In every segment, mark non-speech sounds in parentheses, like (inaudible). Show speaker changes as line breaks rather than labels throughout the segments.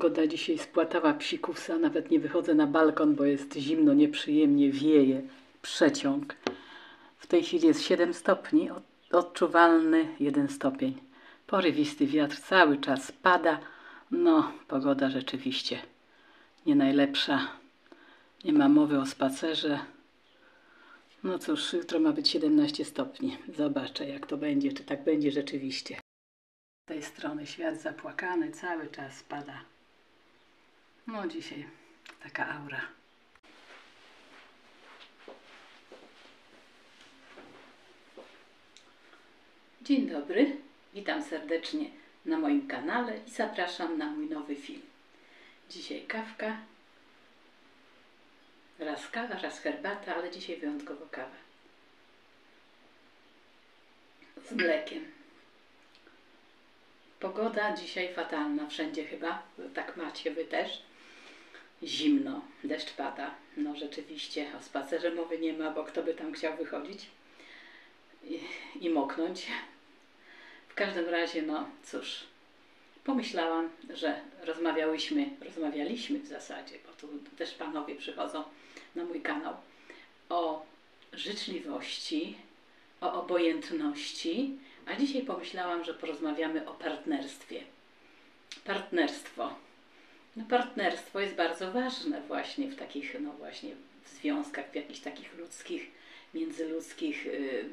Pogoda dzisiaj spłatała psikusa, nawet nie wychodzę na balkon, bo jest zimno, nieprzyjemnie, wieje, przeciąg. W tej chwili jest 7 stopni, od- odczuwalny 1 stopień. Porywisty wiatr cały czas pada. No, pogoda rzeczywiście nie najlepsza. Nie ma mowy o spacerze. No cóż, jutro ma być 17 stopni. Zobaczę, jak to będzie, czy tak będzie rzeczywiście. Z tej strony świat zapłakany, cały czas pada. No dzisiaj taka aura. Dzień dobry, witam serdecznie na moim kanale i zapraszam na mój nowy film. Dzisiaj kawka, raz kawa, raz herbata, ale dzisiaj wyjątkowo kawa. Z mlekiem. Pogoda dzisiaj fatalna, wszędzie chyba, tak macie wy też. Zimno, deszcz pada. No rzeczywiście, o spacerze mowy nie ma, bo kto by tam chciał wychodzić i, i moknąć. W każdym razie, no cóż, pomyślałam, że rozmawiałyśmy, rozmawialiśmy w zasadzie, bo tu też panowie przychodzą na mój kanał, o życzliwości, o obojętności, a dzisiaj pomyślałam, że porozmawiamy o partnerstwie. Partnerstwo. No partnerstwo jest bardzo ważne właśnie w takich, no właśnie w związkach, w jakichś takich ludzkich, międzyludzkich y,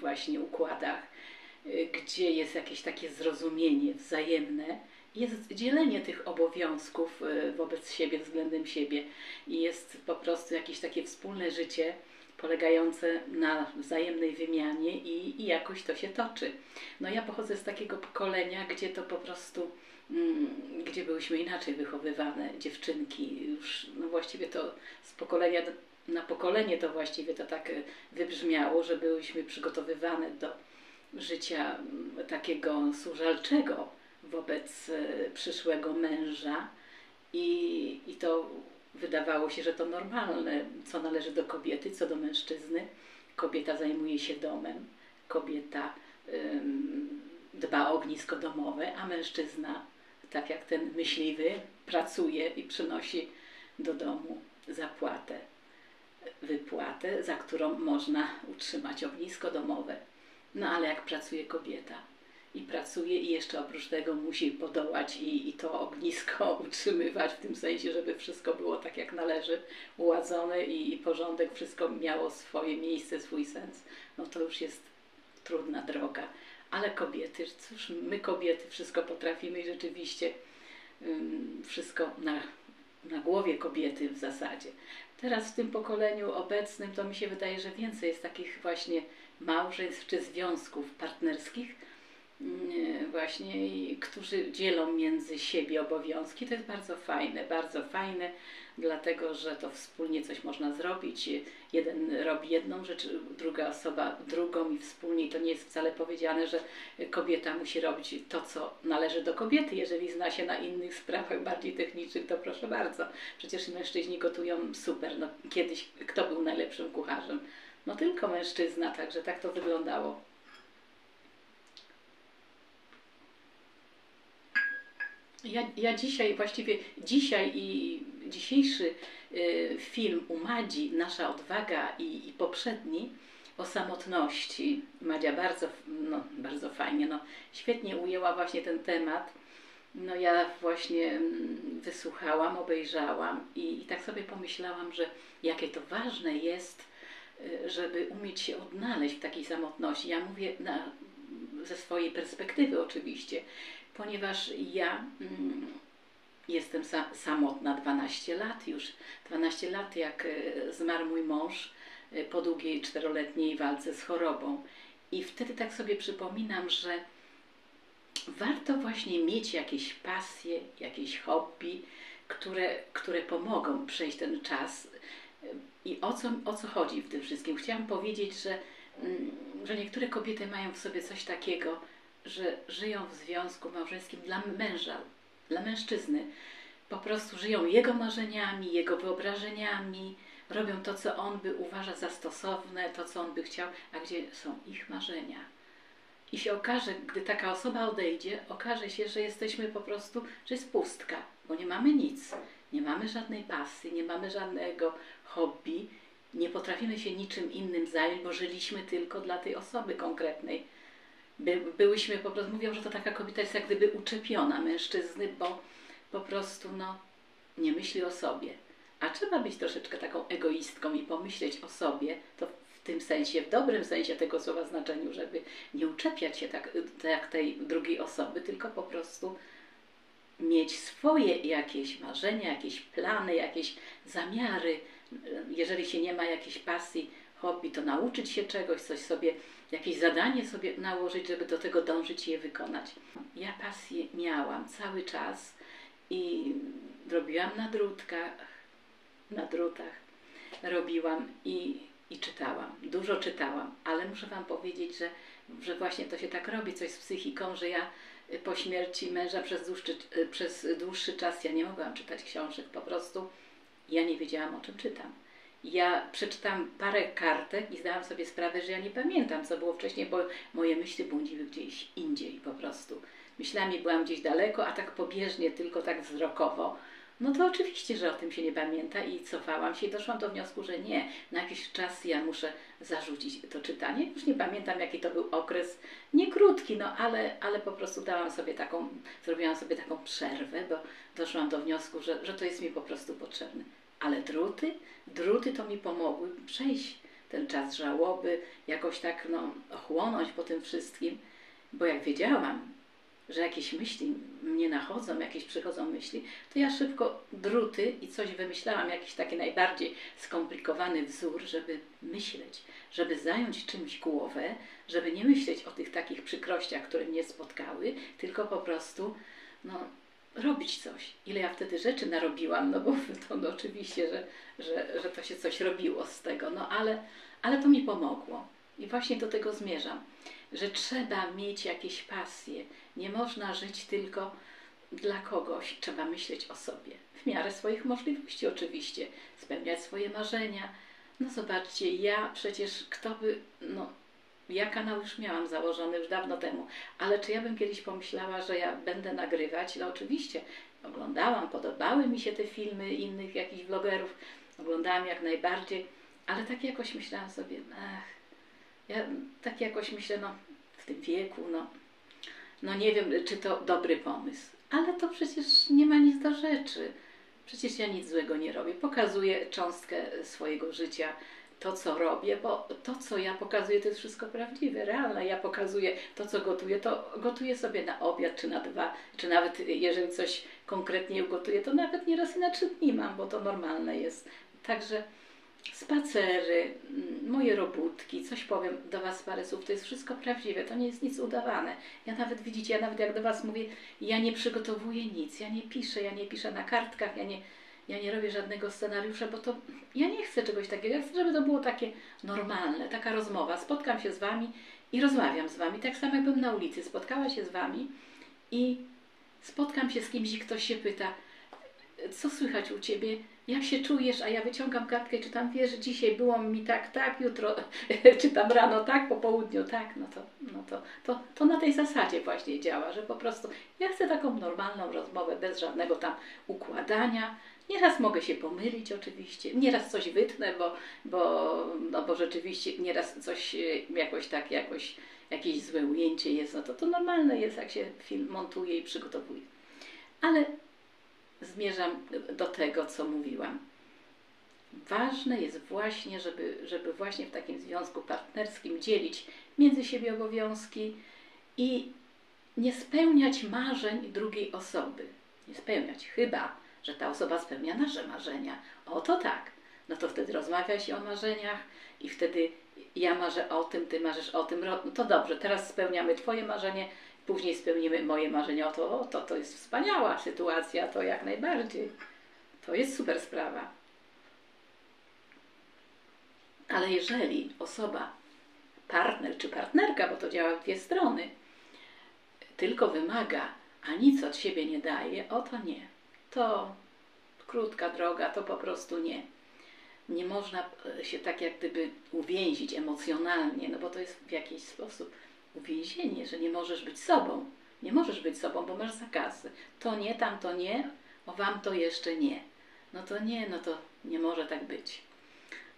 właśnie układach, y, gdzie jest jakieś takie zrozumienie wzajemne, jest dzielenie tych obowiązków y, wobec siebie, względem siebie i jest po prostu jakieś takie wspólne życie polegające na wzajemnej wymianie i, i jakoś to się toczy. No ja pochodzę z takiego pokolenia, gdzie to po prostu gdzie byłyśmy inaczej wychowywane, dziewczynki, już no właściwie to z pokolenia na pokolenie to właściwie to tak e, wybrzmiało, że byłyśmy przygotowywane do życia mm, takiego służalczego wobec e, przyszłego męża i, i to wydawało się, że to normalne, co należy do kobiety, co do mężczyzny. Kobieta zajmuje się domem, kobieta ym, dba o ognisko domowe, a mężczyzna, tak jak ten myśliwy, pracuje i przynosi do domu zapłatę, wypłatę, za którą można utrzymać ognisko domowe. No ale jak pracuje kobieta i pracuje i jeszcze oprócz tego musi podołać i, i to ognisko (laughs) utrzymywać w tym sensie, żeby wszystko było tak jak należy, uładzone i, i porządek, wszystko miało swoje miejsce, swój sens, no to już jest trudna droga. Ale kobiety, cóż, my kobiety wszystko potrafimy i rzeczywiście wszystko na, na głowie kobiety w zasadzie. Teraz w tym pokoleniu obecnym to mi się wydaje, że więcej jest takich właśnie małżeństw czy związków partnerskich, właśnie, i którzy dzielą między siebie obowiązki. To jest bardzo fajne, bardzo fajne, dlatego że to wspólnie coś można zrobić. Jeden robi jedną rzecz, druga osoba drugą i wspólnie. To nie jest wcale powiedziane, że kobieta musi robić to, co należy do kobiety. Jeżeli zna się na innych sprawach bardziej technicznych, to proszę bardzo. Przecież mężczyźni gotują super. No, kiedyś kto był najlepszym kucharzem? No tylko mężczyzna, także tak to wyglądało. Ja, ja dzisiaj, właściwie dzisiaj i dzisiejszy y, film u Madzi, Nasza Odwaga i, i poprzedni o samotności. Madzia bardzo, no, bardzo fajnie, no, świetnie ujęła właśnie ten temat. No ja właśnie mm, wysłuchałam, obejrzałam i, i tak sobie pomyślałam, że jakie to ważne jest, y, żeby umieć się odnaleźć w takiej samotności. Ja mówię na, ze swojej perspektywy oczywiście, ponieważ ja mm, jestem sa, samotna 12 lat już. 12 lat jak e, zmarł mój mąż e, po długiej czteroletniej walce z chorobą. I wtedy tak sobie przypominam, że warto właśnie mieć jakieś pasje, jakieś hobby, które, które pomogą przejść ten czas. I o co, o co chodzi w tym wszystkim? Chciałam powiedzieć, że, mm, że niektóre kobiety mają w sobie coś takiego, że żyją w związku małżeńskim dla męża, dla mężczyzny. Po prostu żyją jego marzeniami, jego wyobrażeniami, robią to, co on by uważa za stosowne, to, co on by chciał, a gdzie są ich marzenia. I się okaże, gdy taka osoba odejdzie, okaże się, że jesteśmy po prostu, że jest pustka. bo nie mamy nic. Nie mamy żadnej pasji, nie mamy żadnego hobby, nie potrafimy się niczym innym zająć, bo żyliśmy tylko dla tej osoby konkretnej. By, byłyśmy po prostu, mówią, że to taka kobieta jest jak gdyby uczepiona mężczyzny, bo po prostu no, nie myśli o sobie. A trzeba być troszeczkę taką egoistką i pomyśleć o sobie, to w tym sensie, w dobrym sensie tego słowa znaczeniu, żeby nie uczepiać się tak, tak tej drugiej osoby, tylko po prostu mieć swoje jakieś marzenia, jakieś plany, jakieś zamiary. Jeżeli się nie ma jakiejś pasji, hobby, to nauczyć się czegoś, coś sobie, jakieś zadanie sobie nałożyć, żeby do tego dążyć i je wykonać. Ja pasję miałam cały czas i robiłam na drutkach, na drutach, robiłam i, i czytałam. Dużo czytałam, ale muszę Wam powiedzieć, że, że właśnie to się tak robi, coś z psychiką, że ja po śmierci męża przez dłuższy, przez dłuższy czas ja nie mogłam czytać książek, po prostu ja nie wiedziałam o czym czytam. Ja przeczytam parę kartek i zdałam sobie sprawę, że ja nie pamiętam, co było wcześniej, bo moje myśli błądziły gdzieś indziej po prostu. Myślami byłam gdzieś daleko, a tak pobieżnie, tylko tak wzrokowo, no to oczywiście, że o tym się nie pamięta i cofałam się i doszłam do wniosku, że nie, na jakiś czas ja muszę zarzucić to czytanie. Już nie pamiętam, jaki to był okres, nie krótki, no ale, ale po prostu dałam sobie taką, zrobiłam sobie taką przerwę, bo doszłam do wniosku, że, że to jest mi po prostu potrzebne. Ale druty, druty to mi pomogły przejść ten czas żałoby, jakoś tak no, ochłonąć po tym wszystkim, bo jak wiedziałam, że jakieś myśli mnie nachodzą, jakieś przychodzą myśli, to ja szybko druty i coś wymyślałam, jakiś taki najbardziej skomplikowany wzór, żeby myśleć, żeby zająć czymś głowę, żeby nie myśleć o tych takich przykrościach, które mnie spotkały, tylko po prostu no, robić coś. Ile ja wtedy rzeczy narobiłam, no bo (laughs) to no, oczywiście, że, że, że to się coś robiło z tego, no ale, ale to mi pomogło. I właśnie do tego zmierzam, że trzeba mieć jakieś pasje. Nie można żyć tylko dla kogoś, trzeba myśleć o sobie. W miarę swoich możliwości oczywiście, spełniać swoje marzenia. No zobaczcie, ja przecież kto by, no ja kanał już miałam założony już dawno temu, ale czy ja bym kiedyś pomyślała, że ja będę nagrywać? No oczywiście, oglądałam, podobały mi się te filmy innych jakichś vlogerów, oglądałam jak najbardziej, ale tak jakoś myślałam sobie, ach, ja tak jakoś myślę, no w tym wieku, no, no nie wiem, czy to dobry pomysł. Ale to przecież nie ma nic do rzeczy. Przecież ja nic złego nie robię. Pokazuję cząstkę swojego życia, to co robię, bo to co ja pokazuję to jest wszystko prawdziwe, realne. Ja pokazuję to co gotuję, to gotuję sobie na obiad czy na dwa, czy nawet jeżeli coś konkretnie ugotuję, to nawet nieraz i na trzy dni mam, bo to normalne jest. Także spacery, mm, moje robótki, coś powiem do Was parę słów, to jest wszystko prawdziwe, to nie jest nic udawane. Ja nawet, widzicie, ja nawet jak do Was mówię, ja nie przygotowuję nic, ja nie piszę, ja nie piszę na kartkach, ja nie, ja nie robię żadnego scenariusza, bo to, ja nie chcę czegoś takiego, ja chcę, żeby to było takie normalne, taka rozmowa. Spotkam się z Wami i rozmawiam z Wami, tak samo jakbym na ulicy spotkała się z Wami i spotkam się z kimś i ktoś się pyta, co słychać u Ciebie, jak się czujesz, a ja wyciągam kartkę i czytam, wiesz, dzisiaj było mi tak, tak, jutro (laughs) czytam rano tak, po południu tak, no to, no to, to, to na tej zasadzie właśnie działa, że po prostu ja chcę taką normalną rozmowę bez żadnego tam układania. Nieraz mogę się pomylić oczywiście, nieraz coś wytnę, bo, bo, no bo rzeczywiście nieraz coś jakoś tak, jakoś jakieś złe ujęcie jest, no to to normalne jest, jak się film montuje i przygotowuje. Ale zmierzam do tego, co mówiłam. Ważne jest właśnie, żeby, żeby właśnie w takim związku partnerskim dzielić między siebie obowiązki i nie spełniać marzeń drugiej osoby. Nie spełniać, chyba, że ta osoba spełnia nasze marzenia. O to tak. No to wtedy rozmawia się o marzeniach i wtedy ja marzę o tym, ty marzysz o tym. No to dobrze, teraz spełniamy Twoje marzenie, później spełnimy moje marzenia, to, to, to jest wspaniała sytuacja, to jak najbardziej. To jest super sprawa. Ale jeżeli osoba, partner czy partnerka, bo to działa w dwie strony, tylko wymaga, a nic od siebie nie daje, o to nie. To krótka droga, to po prostu nie. Nie można się tak jak gdyby uwięzić emocjonalnie, no bo to jest w jakiś sposób uwięzienie, że nie możesz być sobą. Nie możesz być sobą, bo masz zakazy. To nie, tamto nie, o wam to jeszcze nie. No to nie, no to nie może tak być.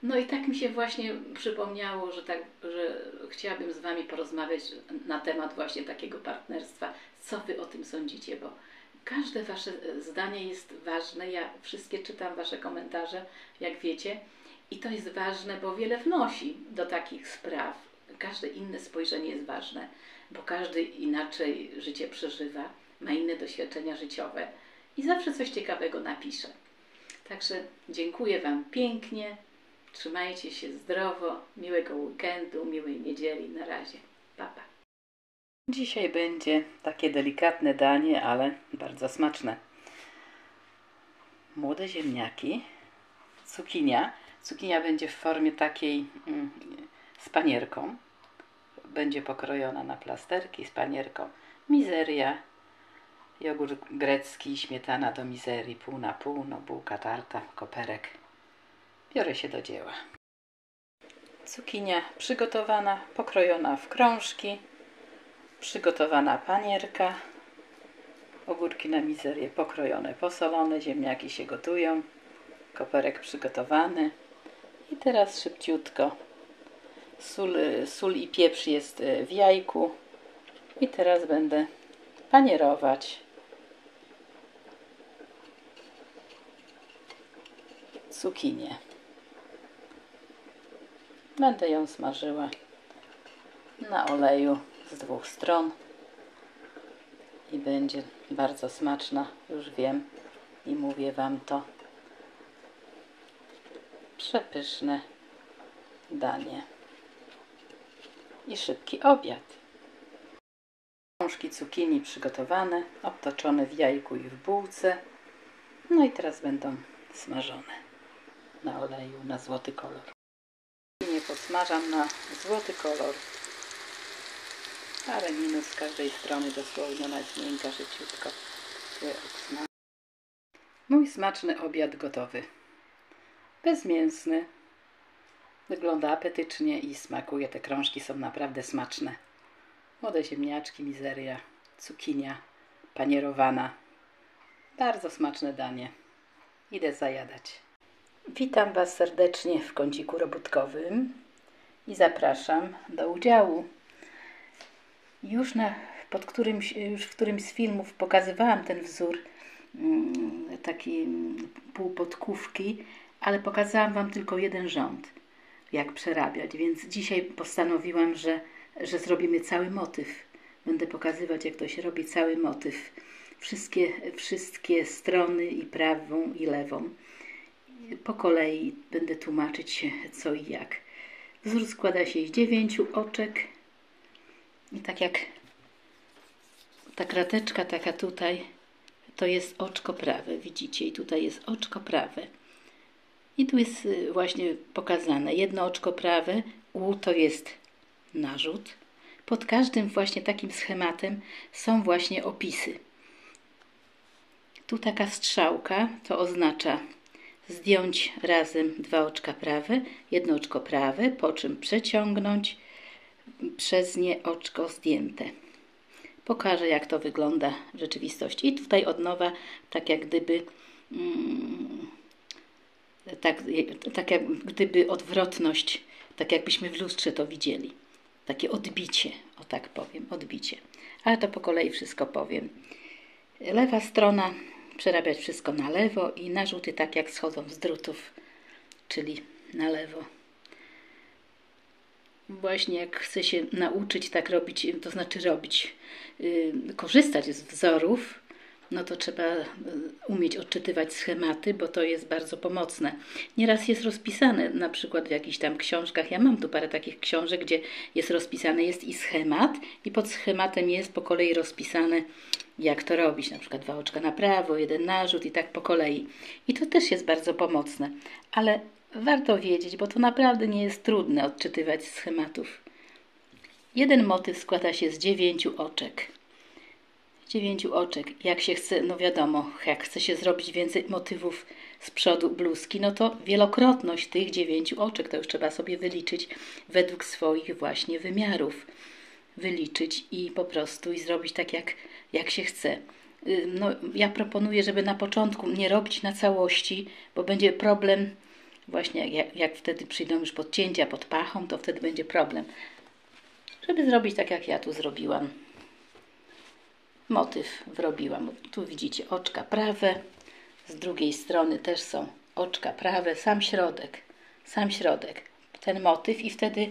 No i tak mi się właśnie przypomniało, że, tak, że chciałabym z Wami porozmawiać na temat właśnie takiego partnerstwa. Co Wy o tym sądzicie? Bo każde Wasze zdanie jest ważne. Ja wszystkie czytam Wasze komentarze, jak wiecie. I to jest ważne, bo wiele wnosi do takich spraw. Każde inne spojrzenie jest ważne, bo każdy inaczej życie przeżywa, ma inne doświadczenia życiowe i zawsze coś ciekawego napisze. Także dziękuję Wam pięknie. Trzymajcie się zdrowo, miłego weekendu, miłej niedzieli. Na razie. Papa. Pa. Dzisiaj będzie takie delikatne danie, ale bardzo smaczne. Młode ziemniaki, cukinia. Cukinia będzie w formie takiej mm, z panierką. Będzie pokrojona na plasterki z panierką. Mizeria, jogurt grecki, śmietana do mizerii, pół na pół, no bułka tarta, koperek. Biorę się do dzieła. Cukinia przygotowana, pokrojona w krążki, przygotowana panierka, ogórki na mizerię pokrojone, posolone, ziemniaki się gotują, koperek przygotowany. I teraz szybciutko. Sól, sól i pieprz jest e, w jajku. I teraz będę panierować. Cukinię. Będę ją smażyła na oleju z dwóch stron i będzie bardzo smaczna, już wiem i mówię Wam to. Przepyszne danie i szybki obiad. Krążki cukinii przygotowane, obtoczone w jajku i w bułce. No i teraz będą smażone na oleju na złoty kolor. Nie podsmażam na złoty kolor. Parę minut z każdej strony dosłownie, ona jest miękka, szybciutko się. Mój smaczny obiad gotowy. Bezmięsny. Wygląda apetycznie i smakuje. Te krążki są naprawdę smaczne. Młode ziemniaczki, mizeria, cukinia, panierowana. Bardzo smaczne danie. Idę zajadać. Witam Was serdecznie w kąciku robótkowym i zapraszam do udziału. Już, na, pod którymś, już w którymś z filmów pokazywałam ten wzór mm, takiej półpodkówki, ale pokazałam Wam tylko jeden rząd, jak przerabiać, więc dzisiaj postanowiłam, że, że zrobimy cały motyw. Będę pokazywać, jak to się robi cały motyw. Wszystkie, wszystkie strony i prawą i lewą po kolei będę tłumaczyć co i jak. Wzór składa się z dziewięciu oczek i tak jak ta krateczka taka tutaj to jest oczko prawe, widzicie? I tutaj jest oczko prawe. I tu jest y, właśnie pokazane jedno oczko prawe, U to jest narzut. Pod każdym właśnie takim schematem są właśnie opisy. Tu taka strzałka to oznacza zdjąć razem dwa oczka prawe, jedno oczko prawe, po czym przeciągnąć przez nie oczko zdjęte. Pokażę, jak to wygląda w rzeczywistości. I tutaj od nowa, tak jak gdyby, mm, tak, tak jak gdyby odwrotność, tak jakbyśmy w lustrze to widzieli. Takie odbicie, o tak powiem, odbicie. Ale to po kolei wszystko powiem. Lewa strona przerabiać wszystko na lewo i narzuty tak jak schodzą z drutów, czyli na lewo. Właśnie jak chce się nauczyć tak robić, to znaczy robić, yy, korzystać z wzorów, no to trzeba y, umieć odczytywać schematy, bo to jest bardzo pomocne. Nieraz jest rozpisane, na przykład w jakichś tam książkach, ja mam tu parę takich książek, gdzie jest rozpisane, jest i schemat i pod schematem jest po kolei rozpisane, jak to robić, na przykład dwa oczka na prawo, jeden narzut i tak po kolei. I to też jest bardzo pomocne, ale warto wiedzieć, bo to naprawdę nie jest trudne odczytywać schematów. Jeden motyw składa się z dziewięciu oczek dziewięciu oczek. Jak się chce, no wiadomo, jak chce się zrobić więcej motywów z przodu bluzki, no to wielokrotność tych dziewięciu oczek to już trzeba sobie wyliczyć według swoich właśnie wymiarów. Wyliczyć i po prostu i zrobić tak, jak, jak się chce. no, ja proponuję, żeby na początku nie robić na całości, bo będzie problem właśnie jak, jak wtedy przyjdą już podcięcia pod pachą, to wtedy będzie problem. Żeby zrobić tak, jak ja tu zrobiłam. Motyw wrobiłam. Tu widzicie oczka prawe, z drugiej strony też są oczka prawe, sam środek, sam środek, ten motyw i wtedy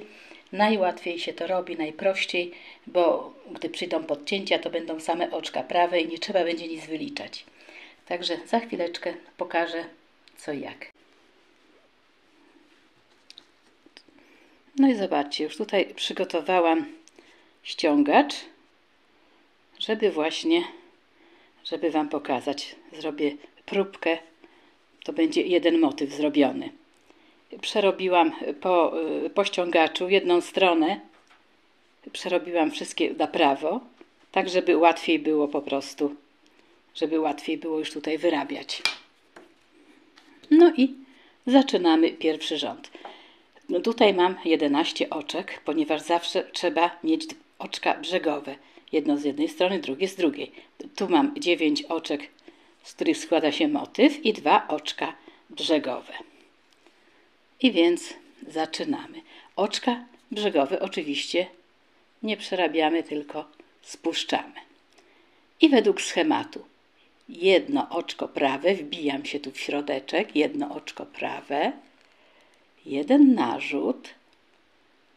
najłatwiej się to robi, najprościej, bo gdy przyjdą podcięcia, to będą same oczka prawe i nie trzeba będzie nic wyliczać. Także za chwileczkę pokażę co i jak. No i zobaczcie, już tutaj przygotowałam ściągacz, żeby właśnie, żeby Wam pokazać. Zrobię próbkę, to będzie jeden motyw zrobiony. Przerobiłam po, po ściągaczu jedną stronę, przerobiłam wszystkie na prawo, tak żeby łatwiej było po prostu, żeby łatwiej było już tutaj wyrabiać. No i zaczynamy pierwszy rząd. No tutaj mam 11 oczek, ponieważ zawsze trzeba mieć oczka brzegowe. Jedno z jednej strony, drugie z drugiej. Tu mam 9 oczek, z których składa się motyw i dwa oczka brzegowe. I więc zaczynamy. Oczka brzegowe oczywiście nie przerabiamy, tylko spuszczamy. I według schematu jedno oczko prawe, wbijam się tu w środeczek, jedno oczko prawe, jeden narzut,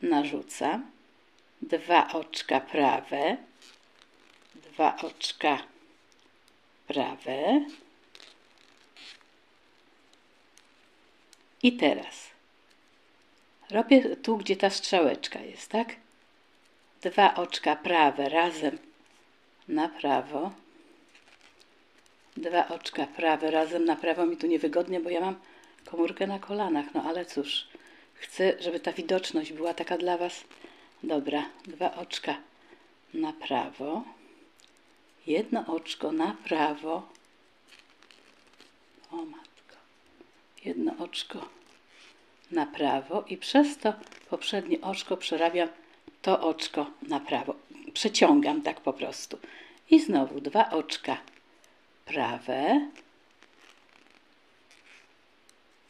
narzucam, dwa oczka prawe, dwa oczka prawe. I teraz robię tu, gdzie ta strzałeczka jest, tak? Dwa oczka prawe razem na prawo. Dwa oczka prawe razem na prawo. Mi tu niewygodnie, bo ja mam komórkę na kolanach, no ale cóż, chcę, żeby ta widoczność była taka dla Was dobra. Dwa oczka na prawo, jedno oczko na prawo, o matko, jedno oczko na prawo i przez to poprzednie oczko przerabiam to oczko na prawo. Przeciągam tak po prostu. I znowu dwa oczka prawe,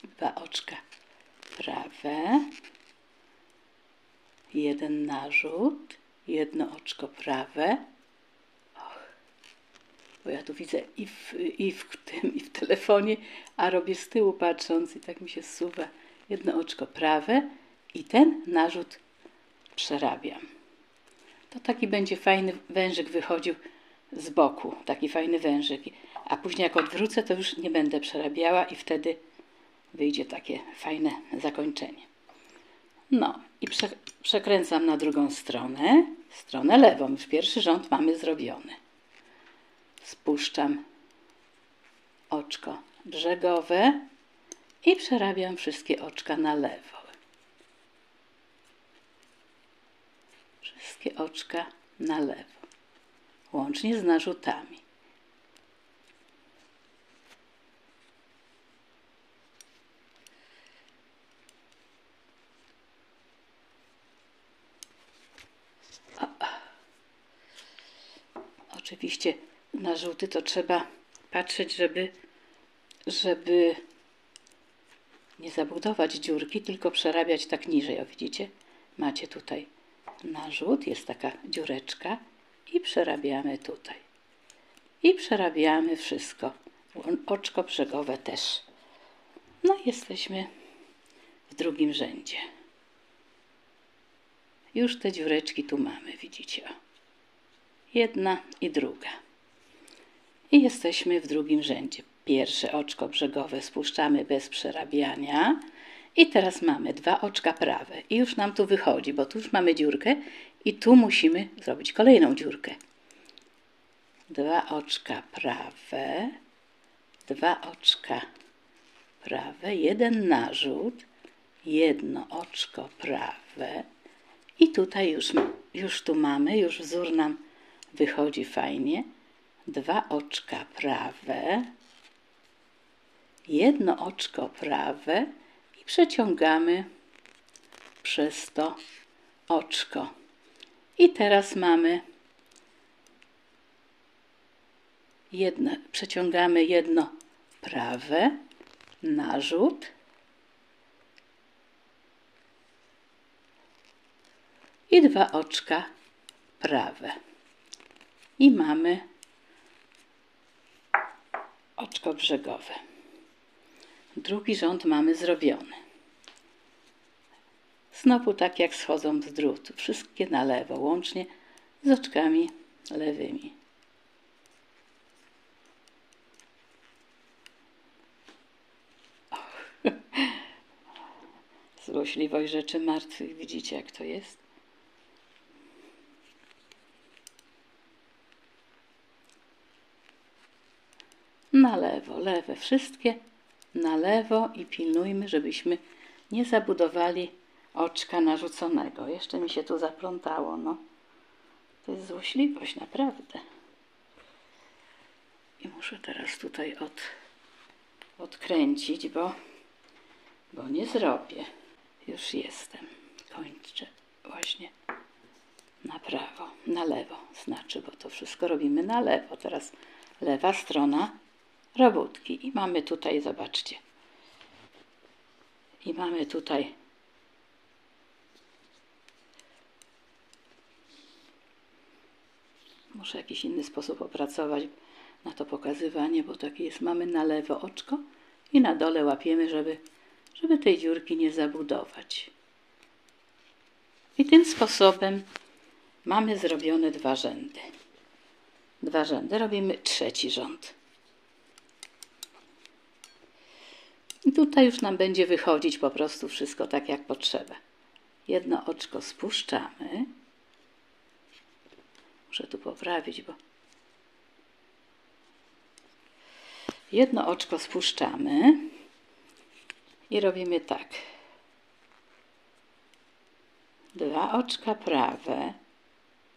dwa oczka prawe, jeden narzut, jedno oczko prawe. Och, bo ja tu widzę i w, i w tym, i w telefonie, a robię z tyłu patrząc i tak mi się suwa. Jedno oczko prawe i ten narzut przerabiam. To taki będzie fajny wężyk wychodził z boku, taki fajny wężyk. A później jak odwrócę, to już nie będę przerabiała i wtedy wyjdzie takie fajne zakończenie. No i prze, przekręcam na drugą stronę, stronę lewą. Już pierwszy rząd mamy zrobiony. Spuszczam oczko brzegowe i przerabiam wszystkie oczka na lewo. Wszystkie oczka na lewo, łącznie z narzutami. Oczywiście na żółty to trzeba patrzeć, żeby, żeby nie zabudować dziurki, tylko przerabiać tak niżej. O widzicie? Macie tutaj narzut, jest taka dziureczka i przerabiamy tutaj. I przerabiamy wszystko. Oczko brzegowe też. No jesteśmy w drugim rzędzie. Już te dziureczki tu mamy, widzicie? Jedna i druga. I jesteśmy w drugim rzędzie. Pierwsze oczko brzegowe spuszczamy bez przerabiania. I teraz mamy dwa oczka prawe. I już nam tu wychodzi, bo tu już mamy dziurkę i tu musimy zrobić kolejną dziurkę. Dwa oczka prawe, dwa oczka prawe, jeden narzut, jedno oczko prawe i tutaj już, już tu mamy, już wzór nam wychodzi fajnie. Dwa oczka prawe, jedno oczko prawe i przeciągamy przez to oczko. I teraz mamy jedno, przeciągamy jedno prawe, narzut, i dwa oczka prawe. I mamy oczko brzegowe. Drugi rząd mamy zrobiony. Znowu tak jak schodzą z drutu, wszystkie na lewo, łącznie z oczkami lewymi. (laughs) Złośliwość rzeczy martwych, widzicie jak to jest? Na lewo, lewe, wszystkie na lewo i pilnujmy, żebyśmy nie zabudowali oczka narzuconego. Jeszcze mi się tu zaplątało, no. To jest złośliwość, naprawdę. I muszę teraz tutaj od, odkręcić, bo, bo nie zrobię. Już jestem. Kończę właśnie na prawo, na lewo znaczy, bo to wszystko robimy na lewo. Teraz lewa strona robótki. I mamy tutaj, zobaczcie, i mamy tutaj muszę jakiś inny sposób opracować na to pokazywanie, bo takie jest, mamy na lewo oczko i na dole łapiemy, żeby, żeby tej dziurki nie zabudować. I tym sposobem mamy zrobione dwa rzędy. Dwa rzędy, robimy trzeci rząd. I tutaj już nam będzie wychodzić po prostu wszystko tak jak potrzeba. Jedno oczko spuszczamy. Muszę tu poprawić, bo jedno oczko spuszczamy i robimy tak. Dwa oczka prawe,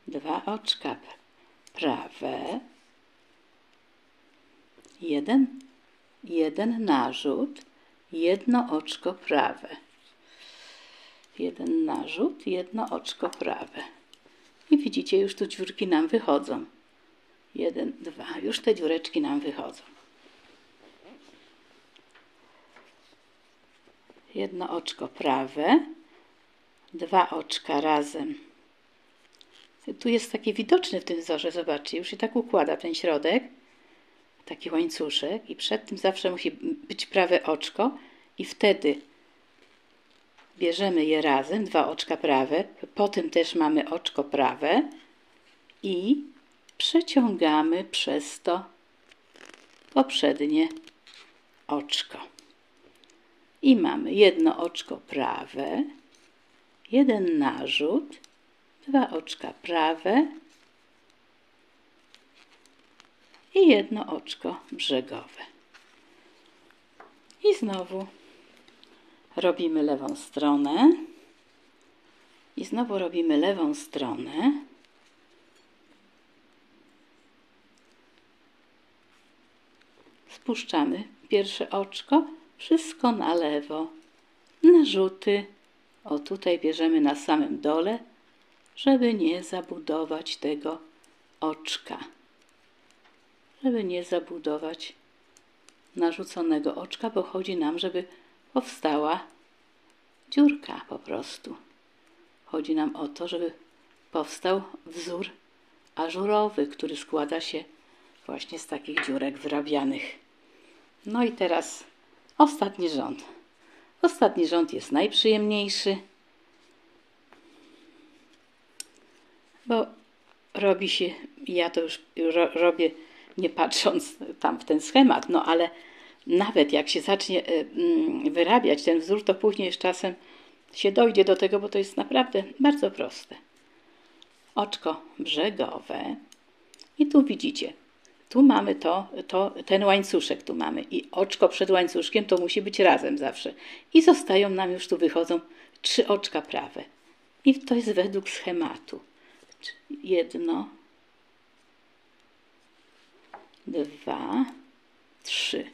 dwa oczka prawe, jeden, jeden narzut, jedno oczko prawe. Jeden narzut, jedno oczko prawe. I widzicie, już tu dziurki nam wychodzą. Jeden, dwa, już te dziureczki nam wychodzą. Jedno oczko prawe, dwa oczka razem. Tu jest taki widoczny w tym wzorze, zobaczcie, już się tak układa ten środek taki łańcuszek i przed tym zawsze musi być prawe oczko i wtedy bierzemy je razem, dwa oczka prawe, potem też mamy oczko prawe i przeciągamy przez to poprzednie oczko. I mamy jedno oczko prawe, jeden narzut, dwa oczka prawe, i jedno oczko brzegowe. I znowu robimy lewą stronę. I znowu robimy lewą stronę. Spuszczamy pierwsze oczko, wszystko na lewo. Narzuty. O tutaj bierzemy na samym dole, żeby nie zabudować tego oczka żeby nie zabudować narzuconego oczka, bo chodzi nam, żeby powstała dziurka po prostu. Chodzi nam o to, żeby powstał wzór ażurowy, który składa się właśnie z takich dziurek wyrabianych. No i teraz ostatni rząd. Ostatni rząd jest najprzyjemniejszy, bo robi się, ja to już robię nie patrząc tam w ten schemat, no ale nawet jak się zacznie e, mm, wyrabiać ten wzór, to później z czasem się dojdzie do tego, bo to jest naprawdę bardzo proste. Oczko brzegowe i tu widzicie, tu mamy to, to, ten łańcuszek tu mamy i oczko przed łańcuszkiem to musi być razem zawsze. I zostają nam już tu wychodzą trzy oczka prawe. I to jest według schematu. Jedno, dwa, trzy.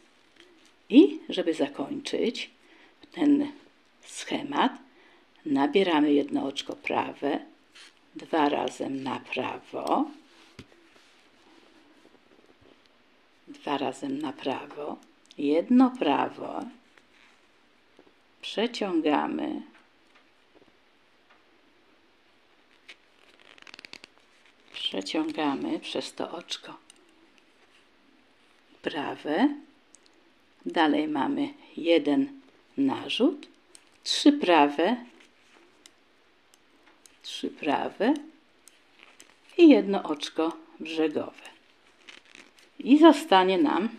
I żeby zakończyć ten schemat, nabieramy jedno oczko prawe, dwa razem na prawo, dwa razem na prawo, jedno prawo, przeciągamy, przeciągamy przez to oczko prawe, dalej mamy jeden narzut, trzy prawe, trzy prawe. I jedno oczko brzegowe. I zostanie nam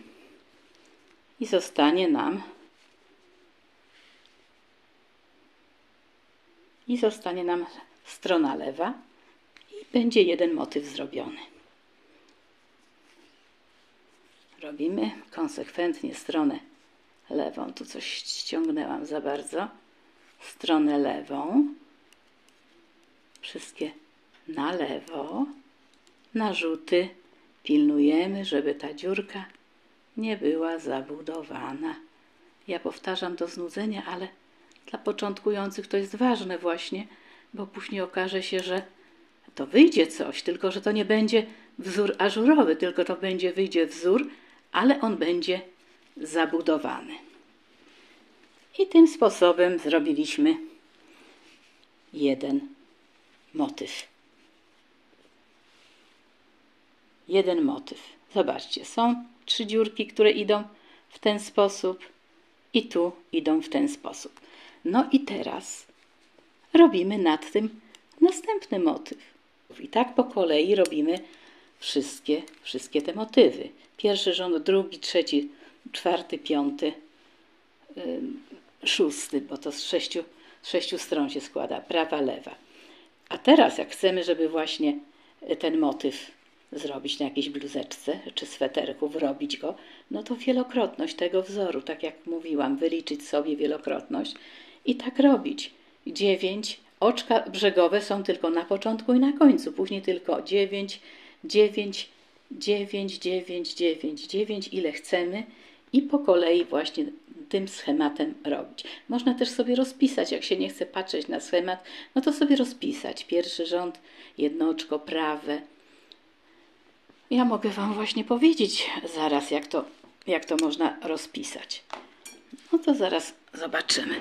i zostanie nam i zostanie nam strona lewa. I będzie jeden motyw zrobiony. Robimy konsekwentnie stronę lewą. Tu coś ściągnęłam za bardzo. Stronę lewą. Wszystkie na lewo. Narzuty. Pilnujemy, żeby ta dziurka nie była zabudowana. Ja powtarzam do znudzenia, ale dla początkujących to jest ważne właśnie, bo później okaże się, że to wyjdzie coś, tylko że to nie będzie wzór ażurowy, tylko to będzie wyjdzie wzór, ale on będzie zabudowany. I tym sposobem zrobiliśmy jeden motyw. Jeden motyw. Zobaczcie, są trzy dziurki, które idą w ten sposób i tu idą w ten sposób. No i teraz robimy nad tym następny motyw. I tak po kolei robimy wszystkie, wszystkie te motywy. Pierwszy rząd, drugi, trzeci, czwarty, piąty, szósty, bo to z sześciu, z sześciu stron się składa, prawa, lewa. A teraz, jak chcemy, żeby właśnie ten motyw zrobić na jakiejś bluzeczce czy sweterku, wrobić go, no to wielokrotność tego wzoru, tak jak mówiłam, wyliczyć sobie wielokrotność i tak robić. Dziewięć, oczka brzegowe są tylko na początku i na końcu, później tylko dziewięć, dziewięć, dziewięć, dziewięć, dziewięć, dziewięć, ile chcemy i po kolei właśnie tym schematem robić. Można też sobie rozpisać, jak się nie chce patrzeć na schemat, no to sobie rozpisać. Pierwszy rząd, jedno oczko prawe. Ja mogę Wam właśnie powiedzieć zaraz, jak to, jak to można rozpisać. No to zaraz zobaczymy.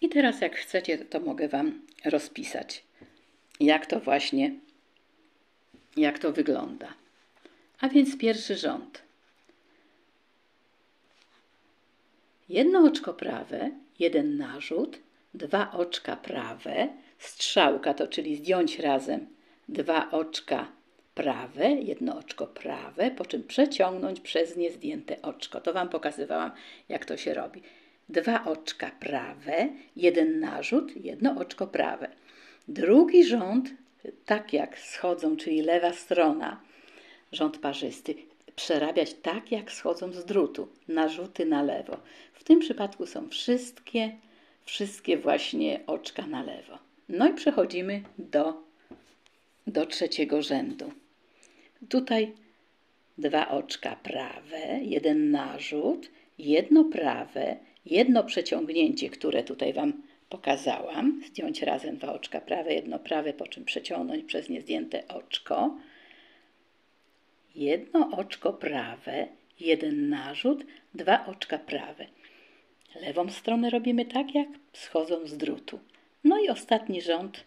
I teraz, jak chcecie, to mogę Wam rozpisać, jak to właśnie, jak to wygląda. A więc pierwszy rząd. Jedno oczko prawe, jeden narzut, dwa oczka prawe, strzałka to czyli zdjąć razem dwa oczka prawe, jedno oczko prawe, po czym przeciągnąć przez nie zdjęte oczko. To Wam pokazywałam, jak to się robi dwa oczka prawe, jeden narzut, jedno oczko prawe. Drugi rząd, tak jak schodzą, czyli lewa strona, rząd parzysty, przerabiać tak, jak schodzą z drutu, narzuty na lewo. W tym przypadku są wszystkie, wszystkie właśnie oczka na lewo. No i przechodzimy do, do trzeciego rzędu. Tutaj dwa oczka prawe, jeden narzut, jedno prawe, jedno przeciągnięcie, które tutaj Wam pokazałam, zdjąć razem dwa oczka prawe, jedno prawe, po czym przeciągnąć przez nie zdjęte oczko, jedno oczko prawe, jeden narzut, dwa oczka prawe. Lewą stronę robimy tak, jak schodzą z drutu. No i ostatni rząd,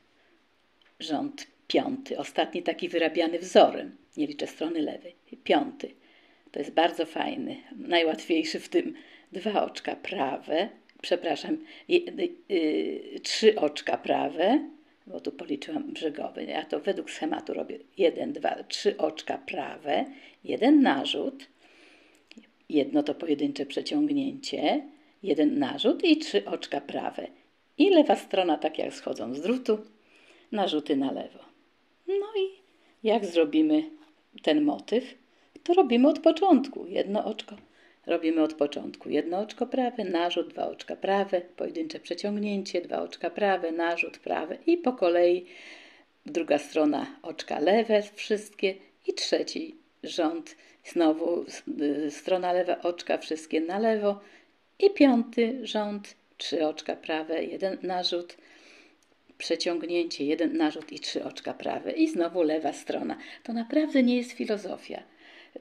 rząd piąty, ostatni taki wyrabiany wzorem, nie liczę strony lewej, piąty. To jest bardzo fajny, najłatwiejszy w tym dwa oczka prawe, przepraszam, y, y, trzy oczka prawe, bo tu policzyłam brzegowy. Ja to według schematu robię jeden, dwa, trzy oczka prawe, jeden narzut, jedno to pojedyncze przeciągnięcie, jeden narzut i trzy oczka prawe. I lewa strona, tak jak schodzą z drutu, narzuty na lewo. No i jak zrobimy ten motyw, to robimy od początku. Jedno oczko Robimy od początku. Jedno oczko prawe, narzut, dwa oczka prawe, pojedyncze przeciągnięcie, dwa oczka prawe, narzut prawe i po kolei druga strona oczka lewe, wszystkie i trzeci rząd, znowu y, strona lewa oczka, wszystkie na lewo i piąty rząd, trzy oczka prawe, jeden narzut, przeciągnięcie, jeden narzut i trzy oczka prawe i znowu lewa strona. To naprawdę nie jest filozofia.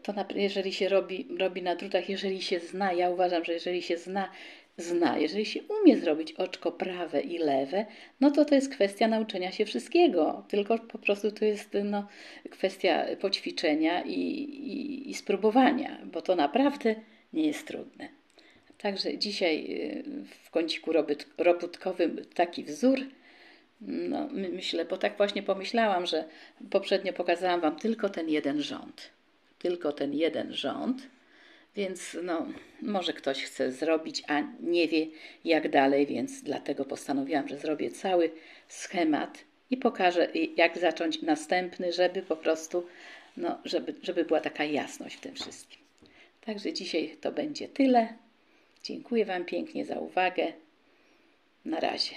To jeżeli się robi, robi na drutach, jeżeli się zna, ja uważam, że jeżeli się zna, zna, jeżeli się umie zrobić oczko prawe i lewe, no to to jest kwestia nauczenia się wszystkiego, tylko po prostu to jest no, kwestia poćwiczenia i, i, i spróbowania, bo to naprawdę nie jest trudne. Także dzisiaj y, w kąciku robótkowym taki wzór. No, myślę, bo tak właśnie pomyślałam, że poprzednio pokazałam Wam tylko ten jeden rząd. Tylko ten jeden rząd. Więc no, może ktoś chce zrobić, a nie wie jak dalej, więc dlatego postanowiłam, że zrobię cały schemat i pokażę, jak zacząć następny, żeby po prostu, no, żeby, żeby była taka jasność w tym wszystkim. Także dzisiaj to będzie tyle. Dziękuję Wam pięknie za uwagę. Na razie.